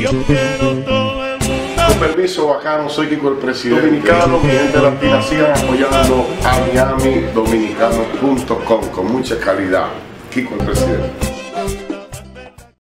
Yo quiero todo el mundo. Con permiso, bacano, soy Kiko el presidente. Dominicano, mi gente latina, sigan apoyando a miamidominicano.com con mucha calidad. Kiko el presidente.